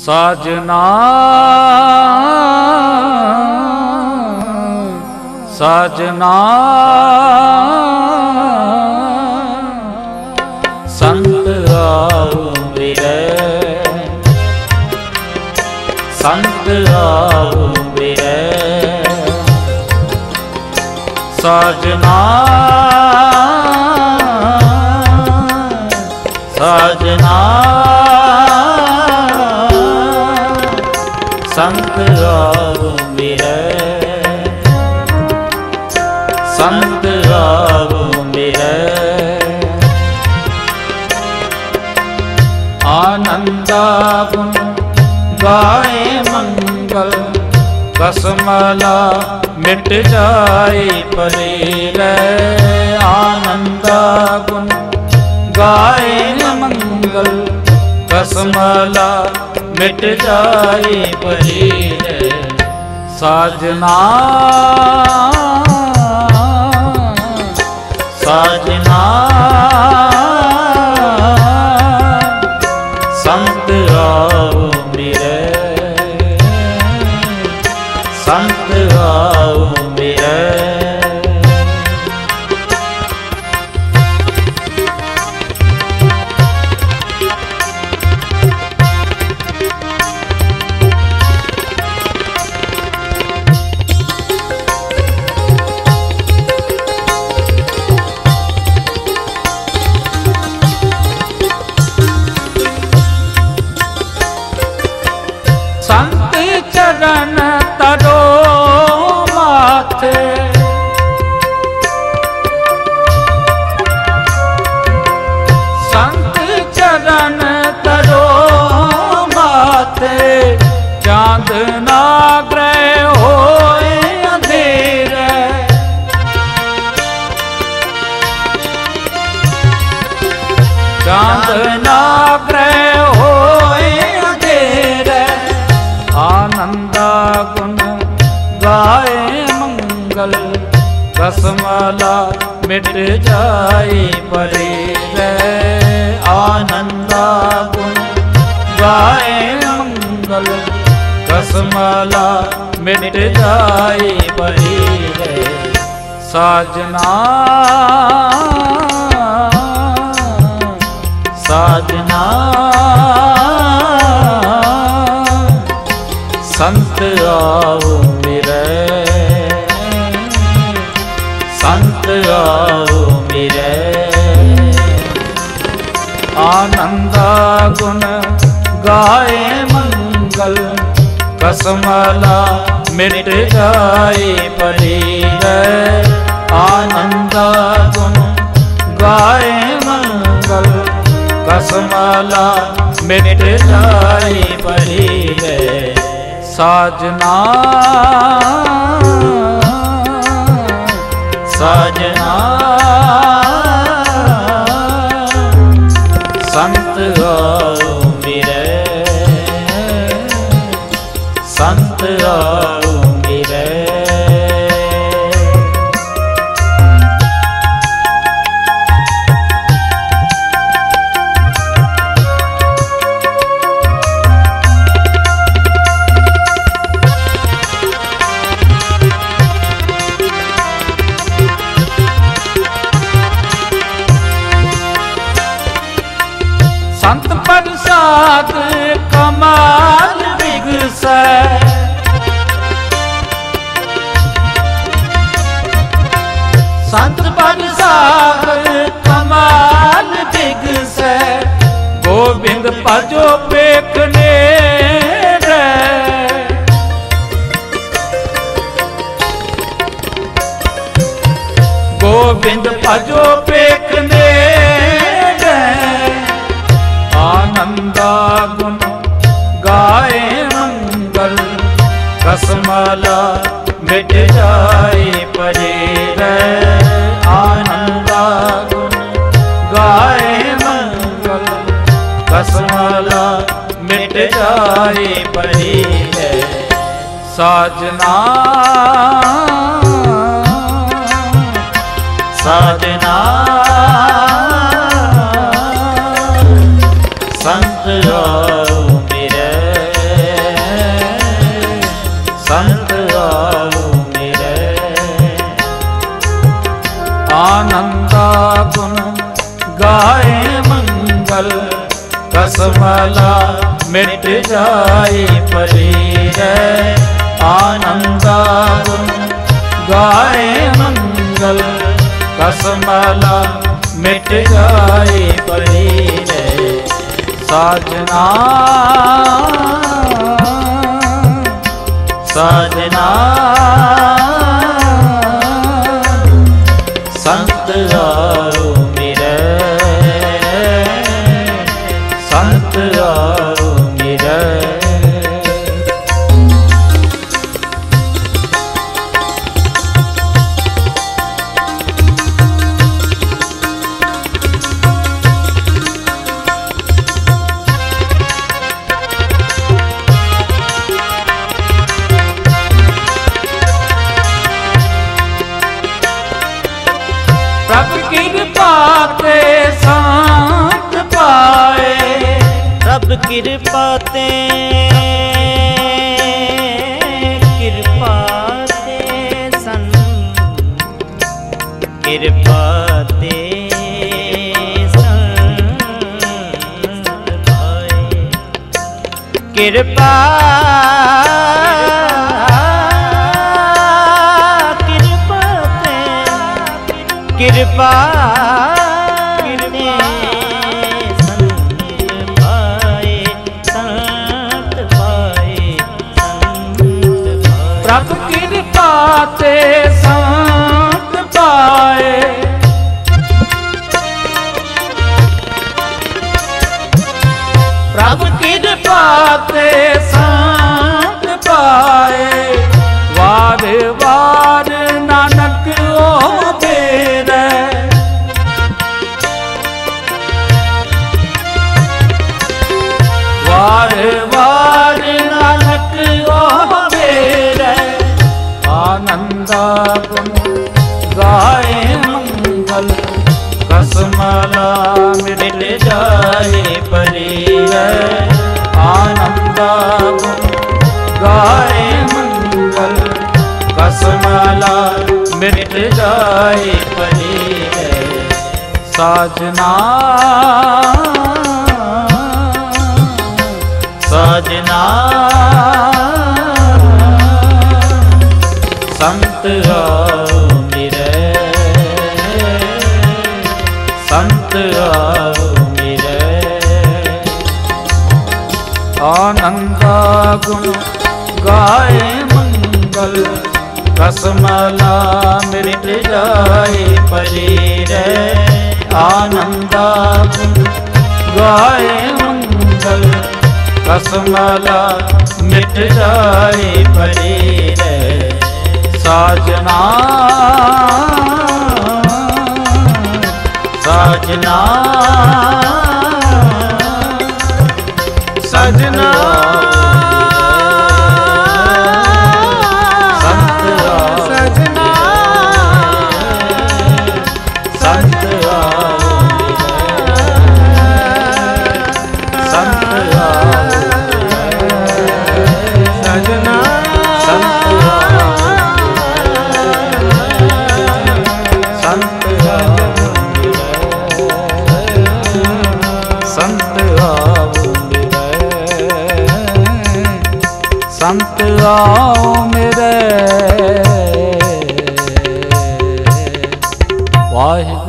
ਸਾਜਨਾ ਸਾਜਨਾ ਸੰਤ ਆਉ ਮੇਰੇ ਸੰਤ ਆਉ ਮੇਰੇ ਸਾਜਨਾ ਸਾਜਨਾ ਸੰਤ ਆਵ ਮੇਰੇ। ਆਨੰਦਾ ਗੁਣ ਗਾਏ ਮੰਗਲ ਕਸਮਲਾ ਮਿਟ ਜਾਏ ਪਰੇ ਲੈ ਆਨੰਦਾ ਗੁਣ ਗਾਏ ਮੰਗਲ ਕਸਮਲਾ ਮਿਟ ਜਾਏ ਪਰੇ ਲੈ ਸਾਜਨਾ ਸਾਜਨਾ। ਸੰਤ ਆਓ ਚਾਂਦ ਨਾ ਗ੍ਰਹਿ ਹੋਏ ਅੰਧੇਰੇ। ਚਾਂਦ ਨਾ ਗ੍ਰਹਿ ਹੋਏ ਅੰਧੇਰੇ। ਆਨੰਦਾ ਗੁਣ ਗਾਏ ਮੰਗਲ ਕਸਮਲਾ ਮਿਟ ਜਾਏ ਪਰੇ ਰਹਿ। ਆਨੰਦਾ ਗੁਣ ਗਾਏ ਮੰਗਲ ਕਸਮਲਾ ਮਿਟ ਜਾਏ ਪਰੇ ਰਹਿ ਸਾਜਨਾ ਸਾਜਨਾ ਸੰਤ ਆਓ। ਕਸਮਲਾ ਮਿਟ ਜਾਏ ਪਰੀ ਰਹਿ ਆਨੰਦਾ ਗੁਣ ਗਾਏ ਮੰਗਲ। ਕਸਮਲਾ ਮਿਟ ਜਾਏ ਪਰੀ ਰਹਿ ਸਾਜਨਾ ਸਾਜਨਾ ਸੰਤ ਆਓ ਮੇਰੇ ਆਓ ਭਜੋ ਵੇਖਨੇ ਰਹਿ ਗੋਬਿੰਦ ਭਜੋ ਵੇਖਨੇ ਰਹਿ ਆਨੰਦਾ ਗੁਣ ਗਾਏ ਮੰਗਲ ਕਸਮਲਾ ਮਿਟ ਜਾਏ ਪਰੇ ਰਹਿ। ਮਿਟ ਜਾਏ ਪਰੇ ਸਾਜਨਾ ਸਾਜਨਾ ਕਸਮਲਾ ਮਿਟ ਜਾਏ ਪਰੀ ਰਹਿ ਆਨੰਦਾ ਗੁਣ ਗਾਏ ਮੰਗਲ ਕਸਮਲਾ ਮਿਟ ਜਾਏ ਕਿਰਪਾ ਤੇ ਕਿਰਪਾ ਤੇ ਸੰ ਕਿਰਪਾ ਤੇ ਸੰਤ ਭਾਏ ਕਿਰਪਾ ਕਿਰਪਾ ਵਾਰ ਵਾਰ ਨਾਨਕ ਉਹ ਮੇਰੇ ਆਨੰਦਾ ਗੁਣ ਗਾਏ ਮੰਗਲ। ਕਸਮਲਾ ਮਿਟ ਜਾਏ ਪਰੀ ਹੈ ਆਨੰਦਾ ਗੁਣ ਗਾਏ ਮੰਗਲ। ਕਸਮਲਾ ਮਿਟ ਜਾਏ ਪਰੀ ਹੈ ਸਾਜਨਾ ਸਾਜਨਾ। ਸੰਤ ਆਓ ਮੇਰੇ ਸੰਤ ਆਓ ਮੇਰੇ ਆਨੰਦਾ ਗੁਣ ਗਾਏ ਮੰਗਲ ਕਸਮਲਾ ਮਿਟ ਜਾਏ ਪਰੇ ਰੇ ਆਨੰਦਾ ਗੁਣ ਗਾਏ ਮੰਗਲ ਕਸਮਲਾ ਮਿਟ ਜਾਏ ਪਰੇ ਰਹਿ ਸਾਜਨਾ। ਸਾਜਨਾ। ਸਜਨਾ। ਸੰਤ ਆਓ ਮੇਰੇ। ਵਾਹਿਗੁਰੂ